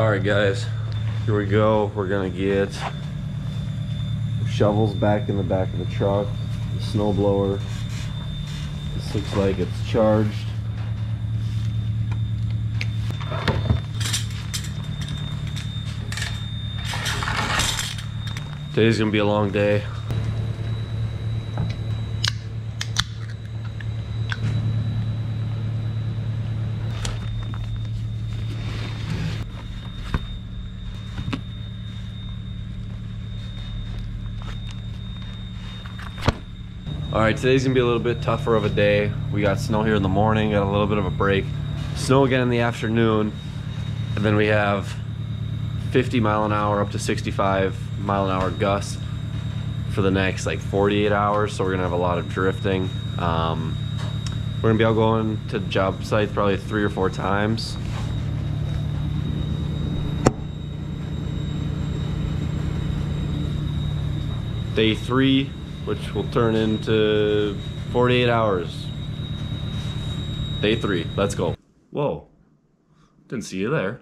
Alright guys, here we go. We're gonna get shovels back in the back of the truck, the snow blower. This looks like it's charged. Today's gonna be a long day. Right, today's gonna be a little bit tougher of a day. We got snow here in the morning, got a little bit of a break. Snow again in the afternoon, and then we have 50 mile an hour up to 65 mile an hour gusts for the next like 48 hours. So we're gonna have a lot of drifting. Um, we're gonna be out going to job sites probably three or four times. Day three, which will turn into 48 hours. Day three, let's go. Whoa, didn't see you there.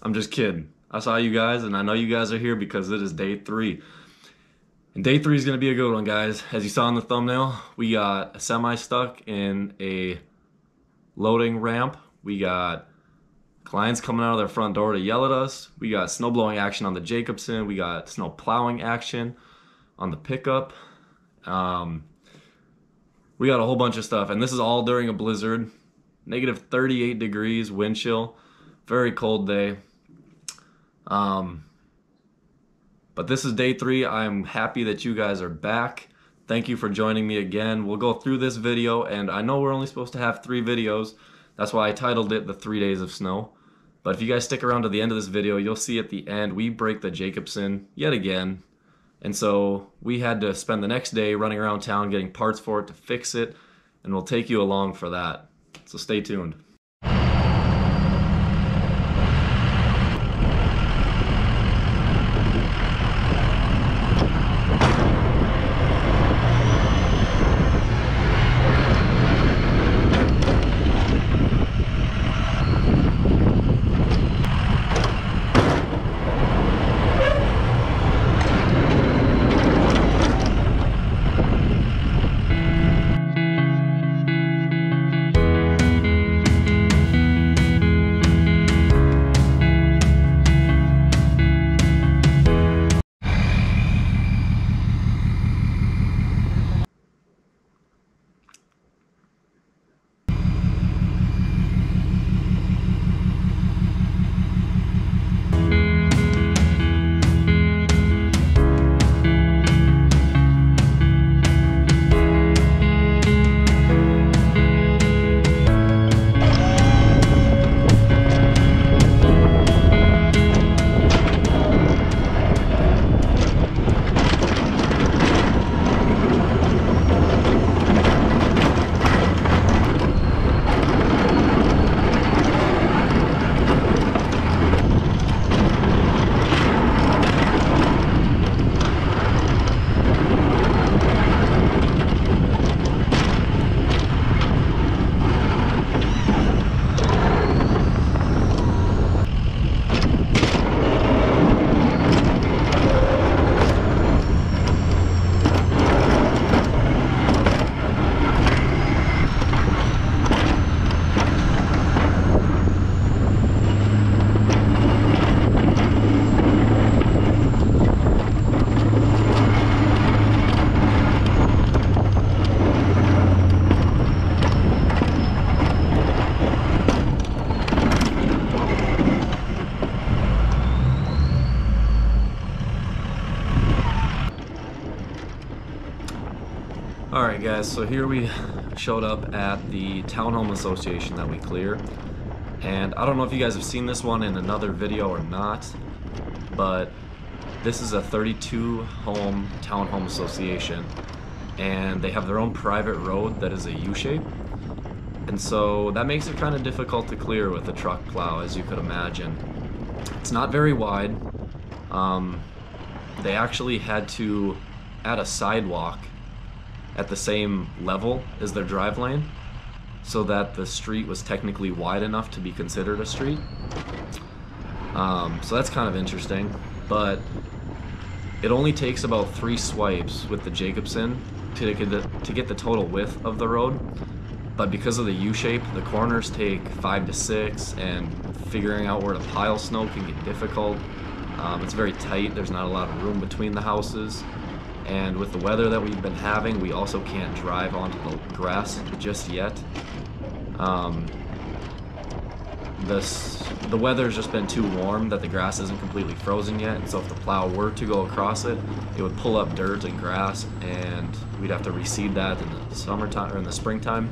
I'm just kidding. I saw you guys, and I know you guys are here because it is day three. And day three is going to be a good one, guys. As you saw in the thumbnail, we got a semi stuck in a loading ramp. We got clients coming out of their front door to yell at us. We got snow blowing action on the Jacobsen. We got snow plowing action on the pickup. Um, we got a whole bunch of stuff, and this is all during a blizzard. Negative 38 degrees, wind chill, very cold day. Um, but this is day three. I'm happy that you guys are back. Thank you for joining me again. We'll go through this video, and I know we're only supposed to have three videos. That's why I titled it The Three Days of Snow. But if you guys stick around to the end of this video, you'll see at the end we break the Jacobsen yet again. And so we had to spend the next day running around town getting parts for it to fix it, and we'll take you along for that. So stay tuned. Alright guys, so here we showed up at the Townhome Association that we clear. And I don't know if you guys have seen this one in another video or not, but this is a 32 home townhome association. And they have their own private road that is a U-shape. And so that makes it kind of difficult to clear with a truck plow, as you could imagine. It's not very wide. Um, they actually had to add a sidewalk at the same level as their drive lane so that the street was technically wide enough to be considered a street. Um, so that's kind of interesting, but it only takes about three swipes with the Jacobsen to get the, to get the total width of the road. But because of the U-shape, the corners take five to six, and figuring out where to pile snow can get difficult. Um, it's very tight. There's not a lot of room between the houses. And with the weather that we've been having, we also can't drive onto the grass just yet. Um, this, the weather's just been too warm that the grass isn't completely frozen yet, and so if the plow were to go across it, it would pull up dirt and grass, and we'd have to reseed that in the summertime or in the springtime.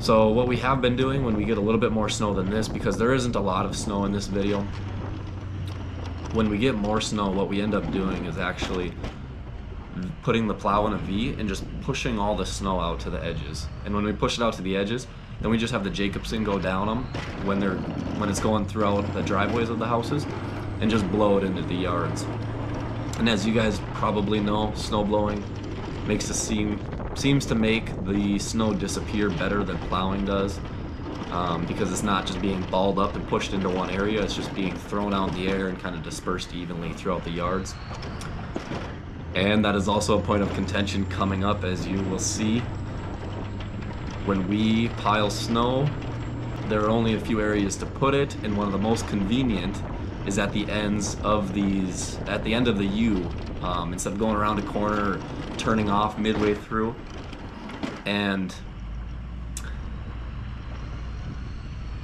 So what we have been doing when we get a little bit more snow than this, because there isn't a lot of snow in this video, when we get more snow, what we end up doing is actually putting the plow in a V and just pushing all the snow out to the edges. And when we push it out to the edges, then we just have the Jacobsen go down them when they're when it's going throughout the driveways of the houses and just blow it into the yards. And as you guys probably know, snow blowing makes the seem seems to make the snow disappear better than plowing does. Um, because it's not just being balled up and pushed into one area, it's just being thrown out in the air and kind of dispersed evenly throughout the yards. And that is also a point of contention coming up, as you will see. When we pile snow, there are only a few areas to put it, and one of the most convenient is at the ends of these, at the end of the U, um, instead of going around a corner, turning off midway through. And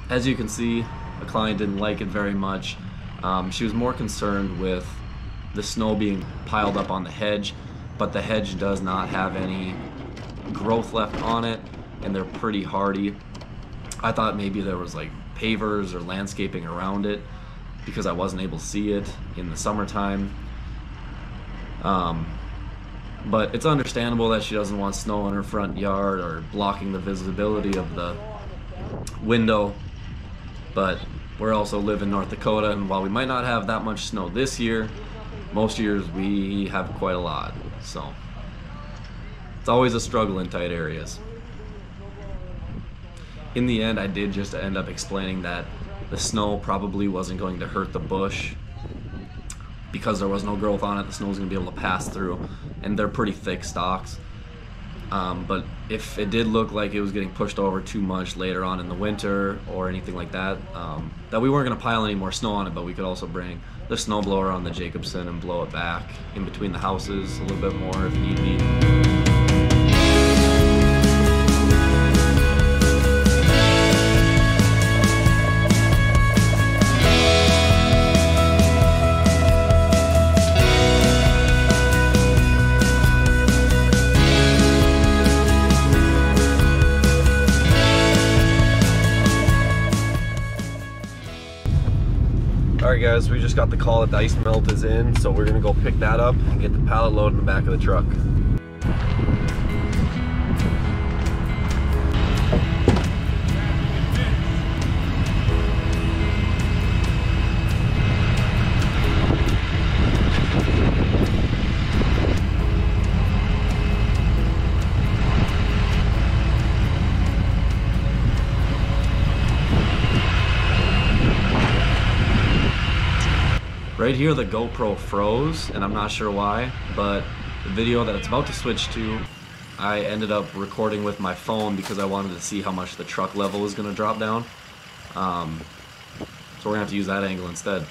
as you can see, a client didn't like it very much. Um, she was more concerned with the snow being piled up on the hedge, but the hedge does not have any growth left on it, and they're pretty hardy. I thought maybe there was like pavers or landscaping around it because I wasn't able to see it in the summertime. Um, but it's understandable that she doesn't want snow in her front yard or blocking the visibility of the window but we're also live in North Dakota, and while we might not have that much snow this year, most years we have quite a lot. So it's always a struggle in tight areas. In the end, I did just end up explaining that the snow probably wasn't going to hurt the bush because there was no growth on it. The snow was going to be able to pass through, and they're pretty thick stalks. Um, but if it did look like it was getting pushed over too much later on in the winter or anything like that, um, that we weren't going to pile any more snow on it, but we could also bring the snowblower on the Jacobsen and blow it back in between the houses a little bit more if need be. Guys, we just got the call that the ice melt is in, so we're gonna go pick that up and get the pallet load in the back of the truck. Right here the GoPro froze and I'm not sure why, but the video that it's about to switch to, I ended up recording with my phone because I wanted to see how much the truck level is going to drop down. Um, so we're going to have to use that angle instead.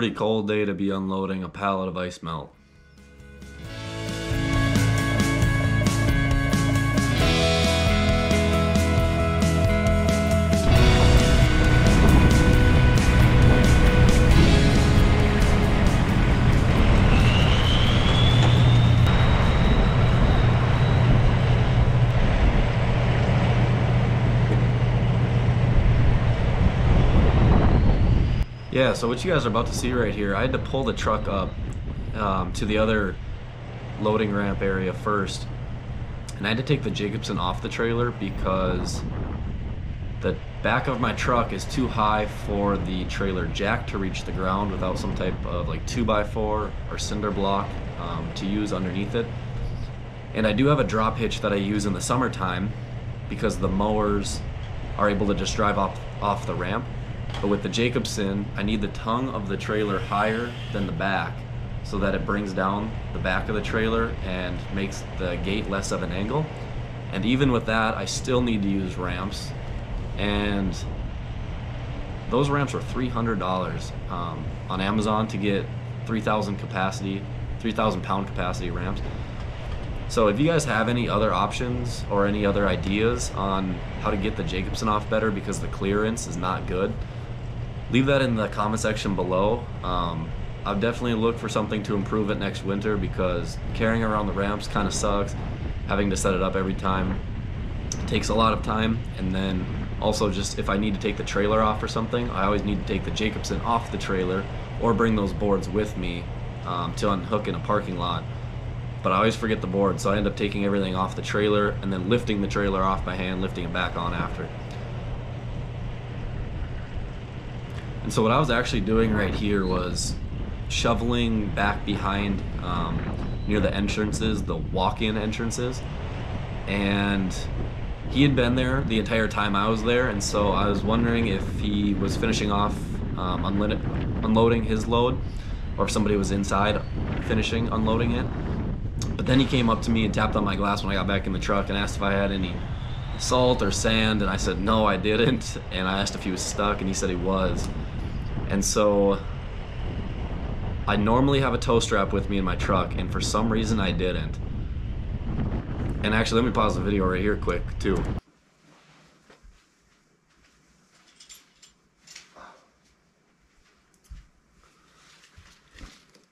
Pretty cold day to be unloading a pallet of ice melt. Yeah, so what you guys are about to see right here, I had to pull the truck up um, to the other loading ramp area first. and I had to take the Jacobsen off the trailer because the back of my truck is too high for the trailer jack to reach the ground without some type of like 2x4 or cinder block um, to use underneath it. And I do have a drop hitch that I use in the summertime because the mowers are able to just drive off, off the ramp. But with the Jacobsen, I need the tongue of the trailer higher than the back so that it brings down the back of the trailer and makes the gate less of an angle. And even with that, I still need to use ramps. And those ramps were $300 um, on Amazon to get 3,000 capacity, 3,000 pound capacity ramps. So if you guys have any other options or any other ideas on how to get the Jacobsen off better because the clearance is not good, leave that in the comment section below. Um, I'll definitely look for something to improve it next winter because carrying around the ramps kind of sucks. Having to set it up every time takes a lot of time and then also just if I need to take the trailer off or something, I always need to take the Jacobsen off the trailer or bring those boards with me um, to unhook in a parking lot. But I always forget the board, so I end up taking everything off the trailer and then lifting the trailer off by hand, lifting it back on after. And so what I was actually doing right here was shoveling back behind um, near the entrances, the walk-in entrances, and he had been there the entire time I was there, and so I was wondering if he was finishing off um, unloading his load, or if somebody was inside finishing unloading it. But then he came up to me and tapped on my glass when I got back in the truck and asked if I had any salt or sand, and I said no, I didn't. And I asked if he was stuck, and he said he was. And so I normally have a tow strap with me in my truck, and for some reason I didn't. And actually, let me pause the video right here quick, too.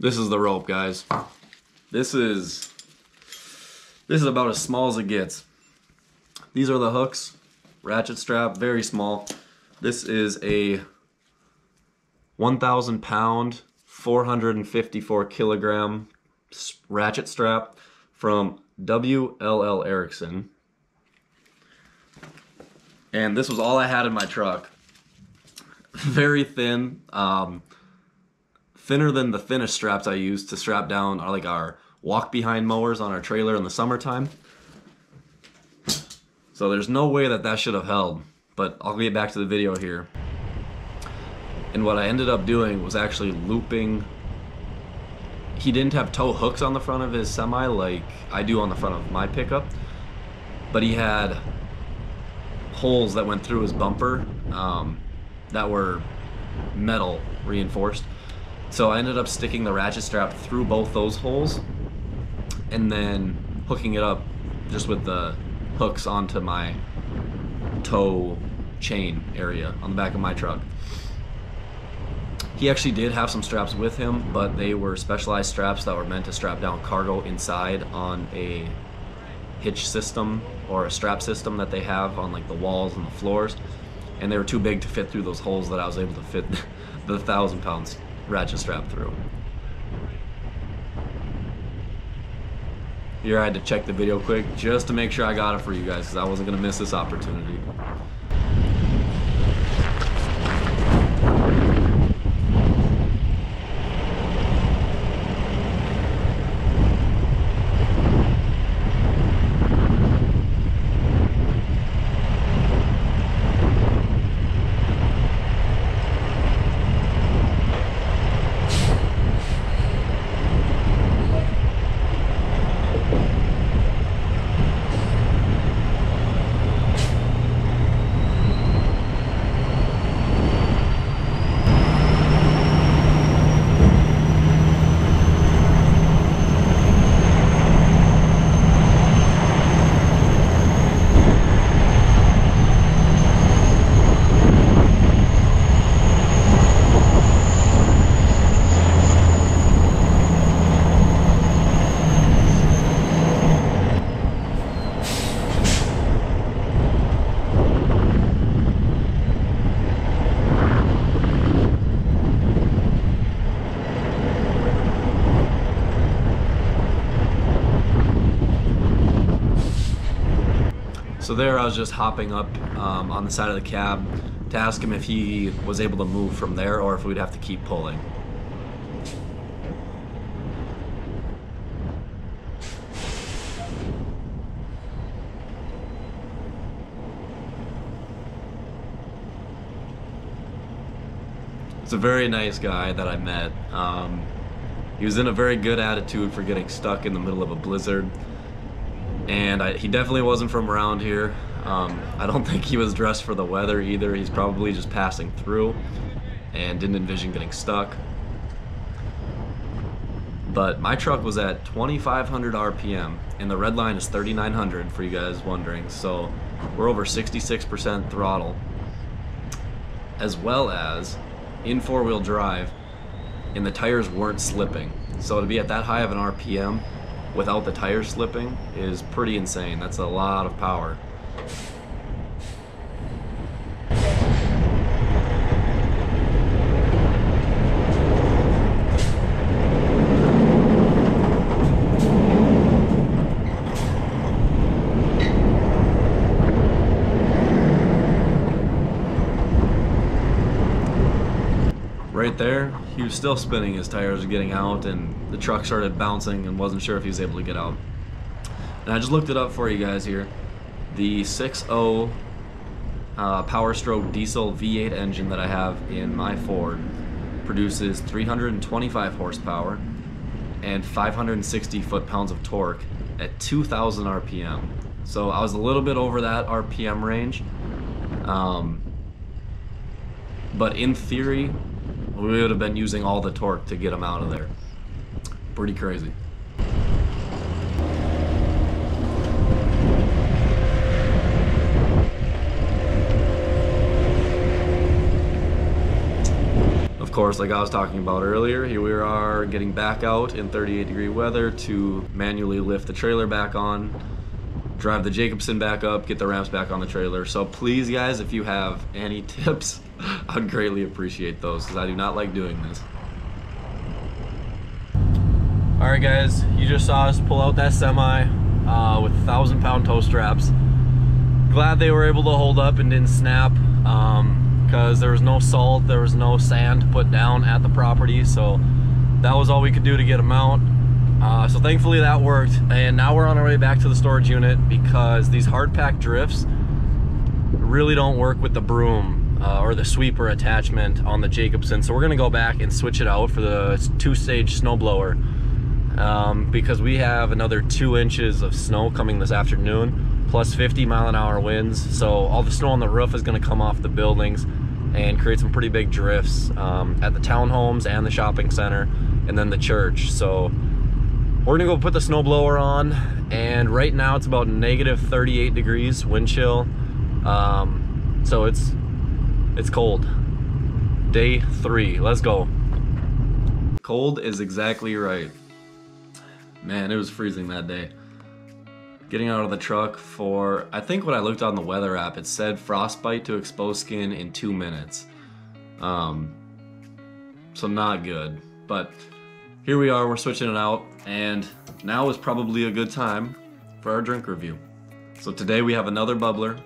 This is the rope, guys. This is this is about as small as it gets. These are the hooks, ratchet strap, very small. This is a 1,000 pound 454 kilogram ratchet strap from WLL Erickson. And this was all I had in my truck. Very thin, um, thinner than the thinnest straps I use to strap down our, like our walk behind mowers on our trailer in the summertime. So there's no way that that should have held, but I'll get back to the video here. And what I ended up doing was actually looping. He didn't have tow hooks on the front of his semi like I do on the front of my pickup, but he had holes that went through his bumper um, that were metal reinforced. So I ended up sticking the ratchet strap through both those holes and then hooking it up just with the hooks onto my tow chain area on the back of my truck. He actually did have some straps with him, but they were specialized straps that were meant to strap down cargo inside on a hitch system or a strap system that they have on like the walls and the floors. And they were too big to fit through those holes that I was able to fit the thousand pounds ratchet strap through. Here I had to check the video quick just to make sure I got it for you guys because I wasn't going to miss this opportunity. So there I was just hopping up um, on the side of the cab to ask him if he was able to move from there or if we'd have to keep pulling. It's a very nice guy that I met. Um, he was in a very good attitude for getting stuck in the middle of a blizzard. And I, he definitely wasn't from around here. Um, I don't think he was dressed for the weather either. He's probably just passing through and didn't envision getting stuck. But my truck was at 2,500 RPM, and the red line is 3,900 for you guys wondering. So we're over 66% throttle, as well as in four-wheel drive, and the tires weren't slipping. So to be at that high of an RPM without the tires slipping is pretty insane. That's a lot of power. Right there, he was still spinning, his tires were getting out, and the truck started bouncing and wasn't sure if he was able to get out. And I just looked it up for you guys here. The 6.0 uh, Power Stroke diesel V8 engine that I have in my Ford produces 325 horsepower and 560 foot-pounds of torque at 2,000 RPM. So I was a little bit over that RPM range. Um, but in theory, we would have been using all the torque to get him out of there. Pretty crazy. Of course, like I was talking about earlier, here we are getting back out in 38 degree weather to manually lift the trailer back on, drive the Jacobsen back up, get the ramps back on the trailer. So please guys, if you have any tips, I'd greatly appreciate those because I do not like doing this. All right guys, you just saw us pull out that semi uh, with thousand pound tow straps. Glad they were able to hold up and didn't snap because um, there was no salt, there was no sand put down at the property. So that was all we could do to get them out. Uh, so thankfully that worked. And now we're on our way back to the storage unit because these hard pack drifts really don't work with the broom uh, or the sweeper attachment on the Jacobsen. So we're gonna go back and switch it out for the two-stage snowblower um, because we have another two inches of snow coming this afternoon, plus 50 mile an hour winds. So all the snow on the roof is gonna come off the buildings and create some pretty big drifts um, at the townhomes and the shopping center and then the church. So we're gonna go put the snowblower on and right now it's about negative 38 degrees wind chill. Um, so it's it's cold. Day three, let's go. Cold is exactly right. Man, it was freezing that day. Getting out of the truck for, I think when I looked on the weather app, it said frostbite to exposed skin in two minutes. Um, so not good, but here we are, we're switching it out, and now is probably a good time for our drink review. So today we have another bubbler.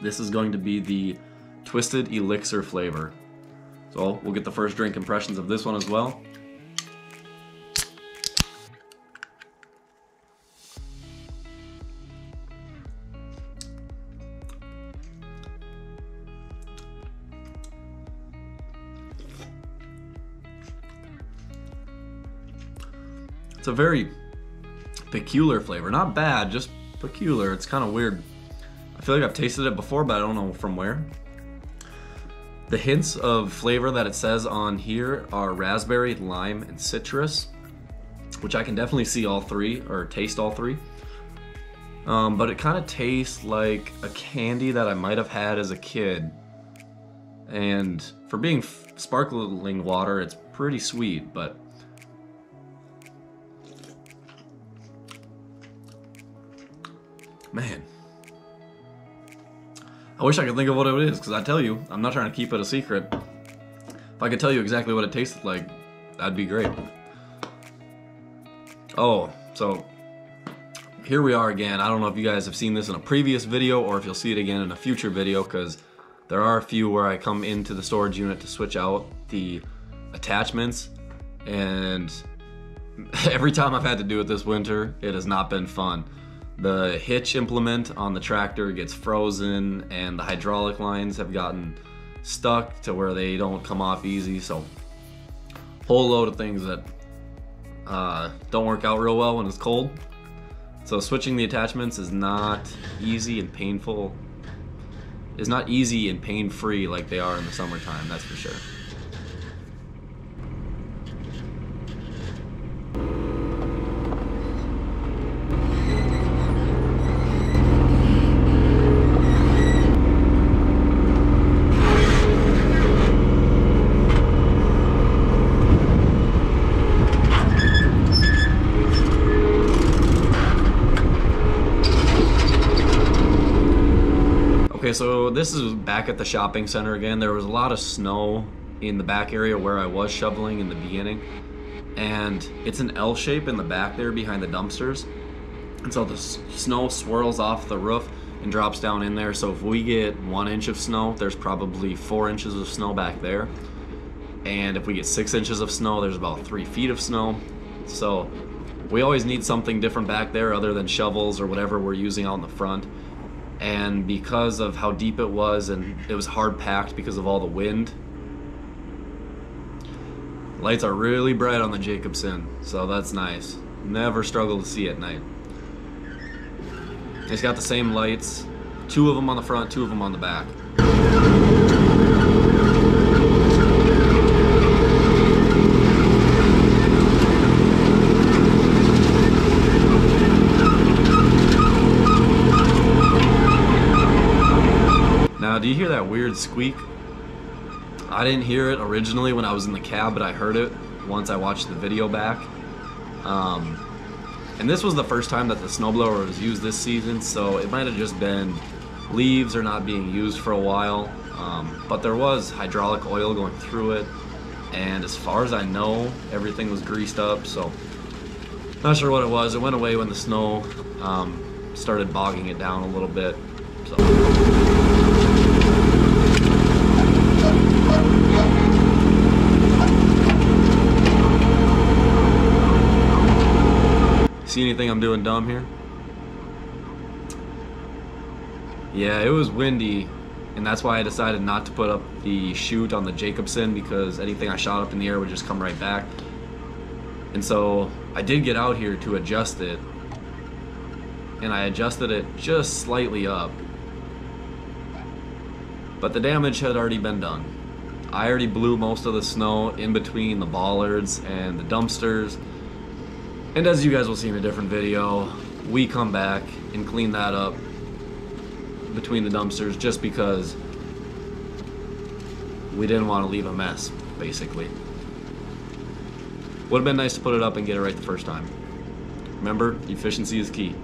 This is going to be the Twisted Elixir flavor. So we'll get the first drink impressions of this one as well. It's a very peculiar flavor. Not bad, just peculiar. It's kind of weird. I feel like I've tasted it before, but I don't know from where. The hints of flavor that it says on here are raspberry, lime, and citrus, which I can definitely see all three, or taste all three. Um, but it kind of tastes like a candy that I might have had as a kid. And for being sparkling water, it's pretty sweet, but I wish I could think of what it is, because I tell you, I'm not trying to keep it a secret. If I could tell you exactly what it tasted like, that'd be great. Oh, so here we are again. I don't know if you guys have seen this in a previous video or if you'll see it again in a future video because there are a few where I come into the storage unit to switch out the attachments and every time I've had to do it this winter, it has not been fun. The hitch implement on the tractor gets frozen and the hydraulic lines have gotten stuck to where they don't come off easy. So whole load of things that uh, don't work out real well when it's cold. So switching the attachments is not easy and painful. Is not easy and pain free like they are in the summertime, that's for sure. Okay, so this is back at the shopping center again. There was a lot of snow in the back area where I was shoveling in the beginning. And it's an L shape in the back there behind the dumpsters. And so the snow swirls off the roof and drops down in there. So if we get one inch of snow, there's probably four inches of snow back there. And if we get six inches of snow, there's about three feet of snow. So we always need something different back there other than shovels or whatever we're using out in the front and because of how deep it was and it was hard packed because of all the wind lights are really bright on the jacobsen so that's nice. Never struggle to see at night. It's got the same lights two of them on the front two of them on the back do you hear that weird squeak? I didn't hear it originally when I was in the cab, but I heard it once I watched the video back. Um, and this was the first time that the snowblower was used this season, so it might have just been leaves are not being used for a while. Um, but there was hydraulic oil going through it, and as far as I know, everything was greased up. So, not sure what it was. It went away when the snow um, started bogging it down a little bit. So. See anything I'm doing dumb here? Yeah, it was windy, and that's why I decided not to put up the chute on the Jacobsen because anything I shot up in the air would just come right back. And so I did get out here to adjust it, and I adjusted it just slightly up. But the damage had already been done. I already blew most of the snow in between the bollards and the dumpsters. And as you guys will see in a different video, we come back and clean that up between the dumpsters just because we didn't want to leave a mess, basically. Would have been nice to put it up and get it right the first time. Remember, efficiency is key.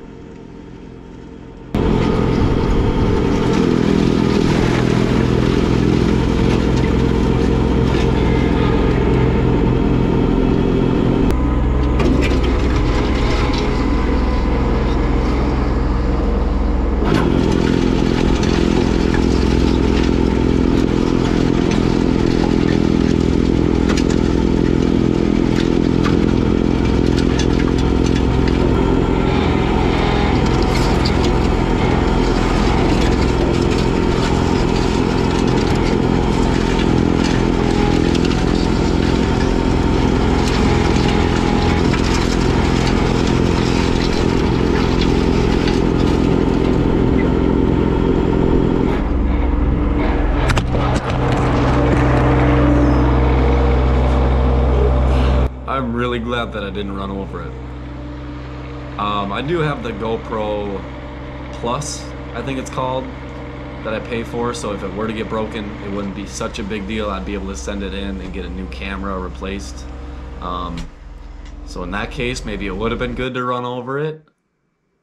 I'm really glad that I didn't run over it. Um, I do have the GoPro Plus, I think it's called, that I pay for. So if it were to get broken, it wouldn't be such a big deal. I'd be able to send it in and get a new camera replaced. Um, so in that case, maybe it would have been good to run over it.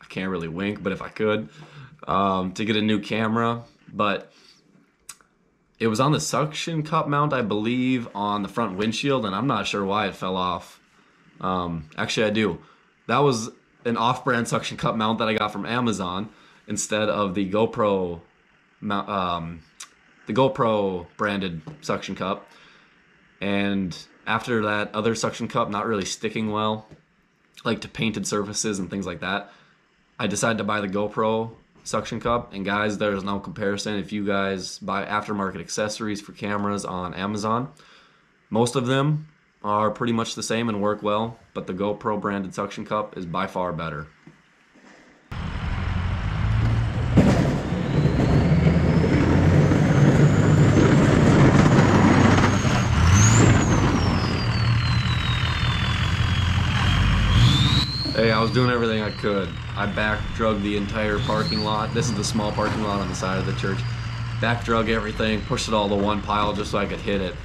I can't really wink, but if I could, um, to get a new camera. But it was on the suction cup mount, I believe, on the front windshield, and I'm not sure why it fell off. Um, actually, I do. That was an off-brand suction cup mount that I got from Amazon instead of the GoPro um, the GoPro branded suction cup. And after that other suction cup not really sticking well, like to painted surfaces and things like that, I decided to buy the GoPro suction cup. And guys, there's no comparison. If you guys buy aftermarket accessories for cameras on Amazon, most of them are pretty much the same and work well, but the GoPro branded suction cup is by far better. Hey, I was doing everything I could. I back drug the entire parking lot. This is the small parking lot on the side of the church. Back drug everything, pushed it all to one pile just so I could hit it.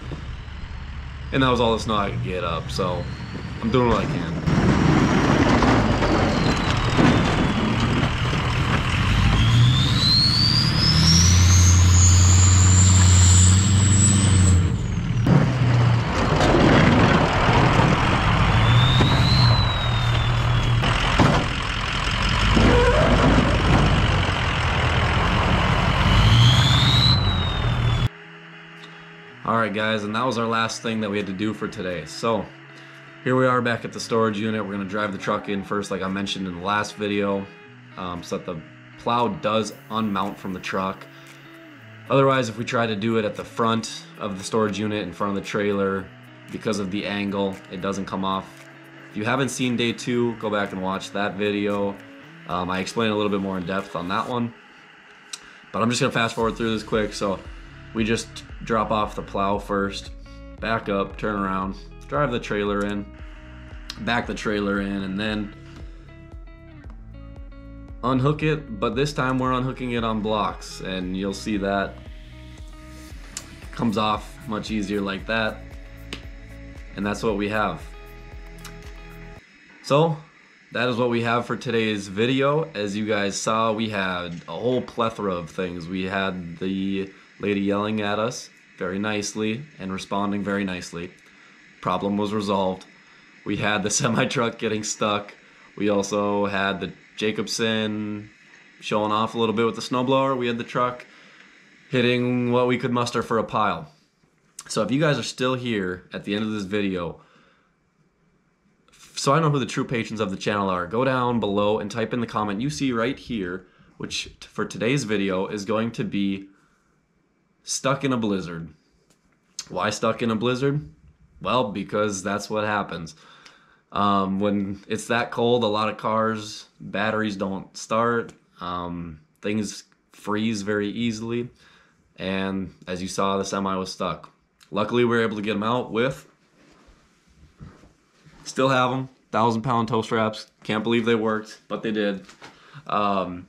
And that was all the snow I could get up, so I'm doing what I can. All right, guys, and that was our last thing that we had to do for today. So here we are back at the storage unit. We're gonna drive the truck in first, like I mentioned in the last video, um, so that the plow does unmount from the truck. Otherwise, if we try to do it at the front of the storage unit in front of the trailer, because of the angle, it doesn't come off. If you haven't seen day two, go back and watch that video. Um, I explain a little bit more in depth on that one. But I'm just gonna fast forward through this quick. So we just drop off the plow first, back up, turn around, drive the trailer in, back the trailer in, and then unhook it. But this time we're unhooking it on blocks, and you'll see that comes off much easier like that. And that's what we have. So that is what we have for today's video. As you guys saw, we had a whole plethora of things. We had the lady yelling at us very nicely and responding very nicely. Problem was resolved. We had the semi truck getting stuck. We also had the Jacobsen showing off a little bit with the snowblower. We had the truck hitting what we could muster for a pile. So if you guys are still here at the end of this video, so I know who the true patrons of the channel are, go down below and type in the comment you see right here, which for today's video is going to be stuck in a blizzard. Why stuck in a blizzard? Well, because that's what happens. Um, when it's that cold, a lot of cars, batteries don't start. Um, things freeze very easily. And as you saw, the semi was stuck. Luckily, we were able to get them out with Still have them. Thousand pound tow straps. Can't believe they worked, but they did. Um,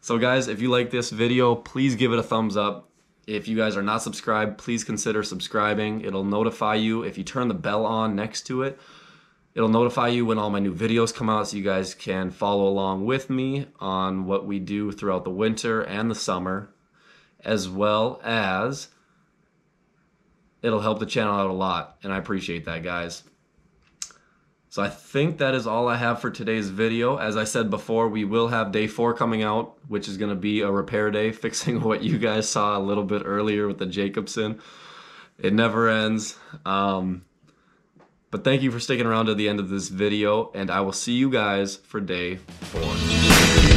so guys, if you like this video, please give it a thumbs up. If you guys are not subscribed, please consider subscribing. It'll notify you if you turn the bell on next to it. It'll notify you when all my new videos come out so you guys can follow along with me on what we do throughout the winter and the summer, as well as it'll help the channel out a lot, and I appreciate that, guys. So I think that is all I have for today's video. As I said before, we will have day four coming out, which is going to be a repair day, fixing what you guys saw a little bit earlier with the Jacobsen. It never ends. Um, but thank you for sticking around to the end of this video, and I will see you guys for day four.